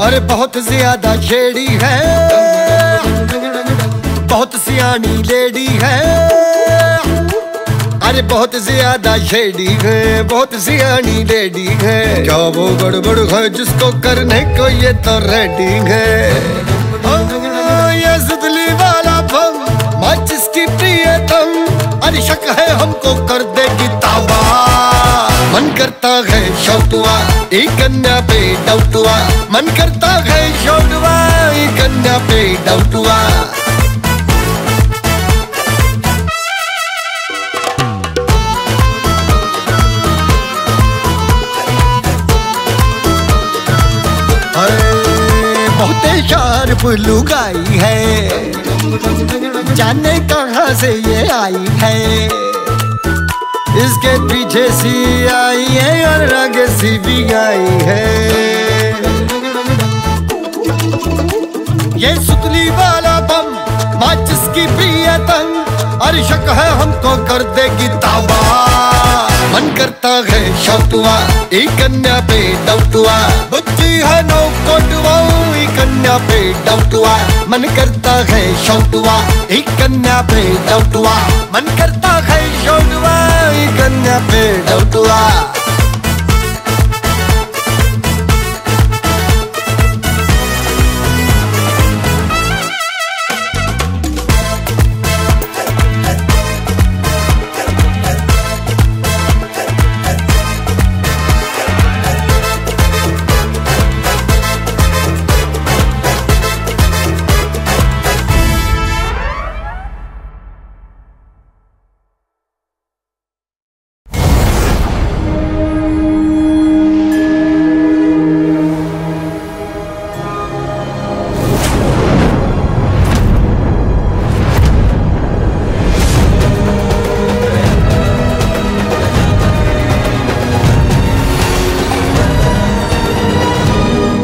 अरे बहुत ज़्यादा छेड़ी है बहुत सियानी लेडी है। अरे बहुत ज़्यादा छेड़ी है, बहुत सियानी लेडी है। क्या वो गड़बड़ है जिसको करने को ये तो रेडी है? सुतली वाला भम माचिस अरे शक है हमको कर देगी मन करता है शौटुआ, एक कन्या पे डाउटुआ मन करता है शौटुआ, एक कन्या पे डाउटुआ शार्प लुगाई है। जाने कहाँ से ये आई है। इसके पीछे सी आई है और आगे सी भी आई है। ये सुतली वाला बम, माचिस की प्रियतम अरे शक है हमको कर देगी ताबा मन करता है शौतुआ, एक कन्या पे डाउटुआ बुद्धि है नो कोटुआ, एक कन्या पे डाउटुआ मन करता है शौतुआ, एक कन्या पे डाउटुआ मन करता है शौतुआ, एक कन्या पे डाउटुआ